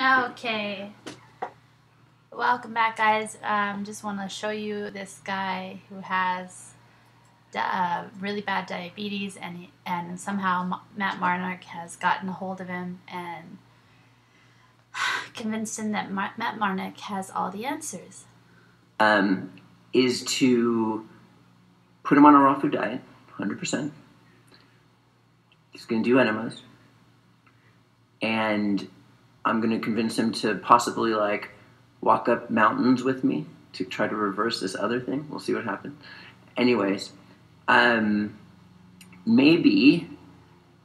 Okay. Welcome back, guys. Um, just want to show you this guy who has uh, really bad diabetes, and he, and somehow Matt Monarch has gotten a hold of him and convinced him that Mar- Matt Monarch has all the answers. Um, is to put him on a raw food diet, hundred percent. He's going to do enemas, and I'm going to convince him to possibly like walk up mountains with me to try to reverse this other thing. We'll see what happens. Anyways, um, maybe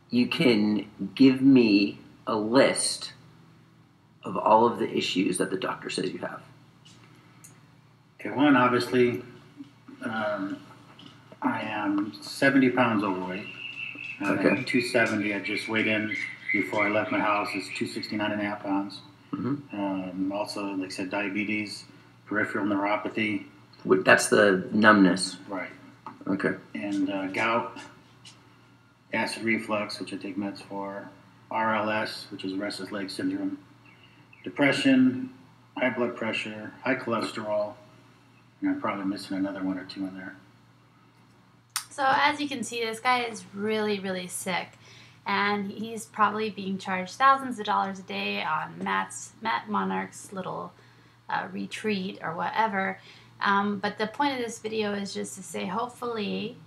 you can give me a list of all of the issues that the doctor says you have. Okay, one, obviously, um, I am 70 pounds overweight. Okay. 270, I just weighed in before I left my house, is 269 and a half pounds. Mhm. Um, also, like I said, diabetes, peripheral neuropathy, Wh- That's the numbness. right, Okay. and uh, gout, acid reflux, which I take meds for, RLS, which is restless leg syndrome, depression, high blood pressure, high cholesterol, and I'm probably missing another one or two in there. So as you can see, this guy is really, really sick, and he's probably being charged thousands of dollars a day on Matt's Matt Monarch's little uh, retreat or whatever. Um, but the point of this video is just to say, hopefully,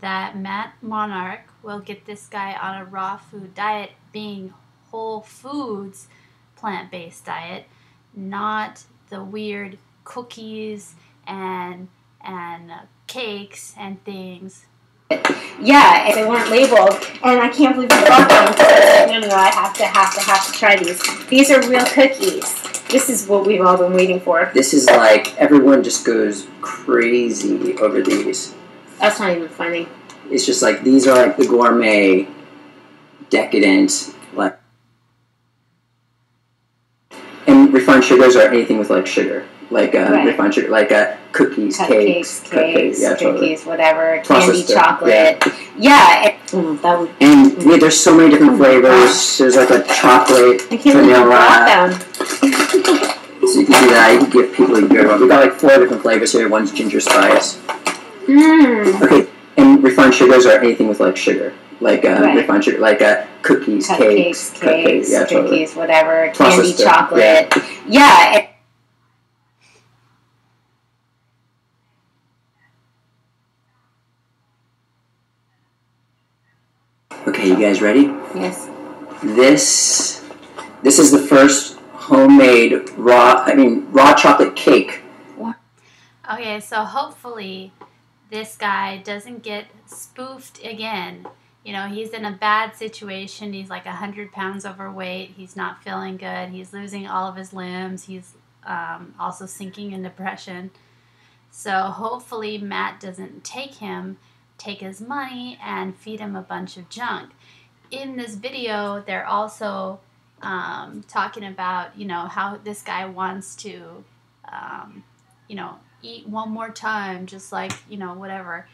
that Matt Monarch will get this guy on a raw food diet, being whole foods plant-based diet, not the weird cookies and and uh, cakes and things. Yeah, and they weren't labeled, and I can't believe you bought them. No, no, no, I have to, have to, have to try these. These are real cookies. This is what we've all been waiting for. This is like everyone just goes crazy over these. That's not even funny. It's just like these are like the gourmet, decadent, like. And refined sugars are anything with like sugar, like uh, Right. refined sugar, like uh, cookies, Cupcakes, cakes, cakes, cupcakes, yeah, totally. cookies, whatever, Processed candy, stuff, chocolate. Yeah, and, mm, that would. And yeah, there's so many different Oh flavors. There's like a chocolate, I can't vanilla. bought. So you can do that. You can give people a good one. We got like four different flavors here. One's ginger spice. Mmm. Okay, and refined sugars are anything with like sugar, like uh, Right. refined sugar, like uh, cookies, Cupcakes, cakes, cakes, cupcakes, yeah, totally. cookies, whatever, candy, Processed stuff, chocolate. Yeah. and- Okay, you guys ready? yes. This, this is the first homemade raw. I mean, raw chocolate cake. Okay, so hopefully this guy doesn't get spoofed again. You know, he's in a bad situation. He's like 100 pounds overweight. He's not feeling good. He's losing all of his limbs. He's um, also sinking in depression. So hopefully Matt doesn't take him, take his money, and feed him a bunch of junk. In this video, they're also um, talking about, you know, how this guy wants to, um, you know, eat one more time, just like you know whatever,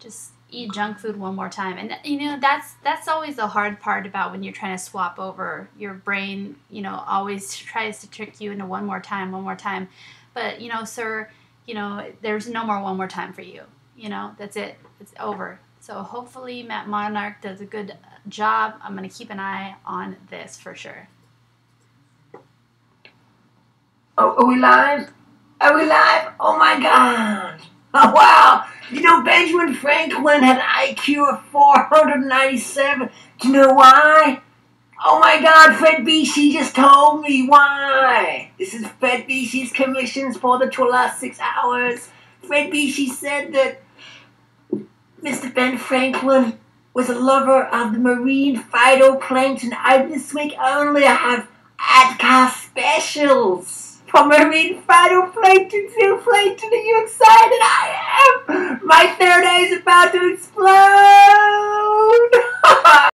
just eat junk food one more time. And you know that's that's always the hard part about when you're trying to swap over. Your brain, you know, always tries to trick you into one more time, one more time. But you know, sir, you know, there's no more one more time for you. You know, that's it. It's over. So hopefully Matt Monarch does a good job. I'm gonna keep an eye on this for sure. Oh, are we live? Are we live? Oh my god! Oh wow! You know Benjamin Franklin had an IQ of 497. Do you know why? Oh my god, Fred Bisci just told me why! This is Fred Bisci's commissions for the tw- last six hours. Fred Bisci said that Mr. Ben Franklin was a lover of the marine phytoplankton. I this week only I have ADCAR specials for marine phytoplankton zooplankton. Are you excited? I am! My third eye is about to explode!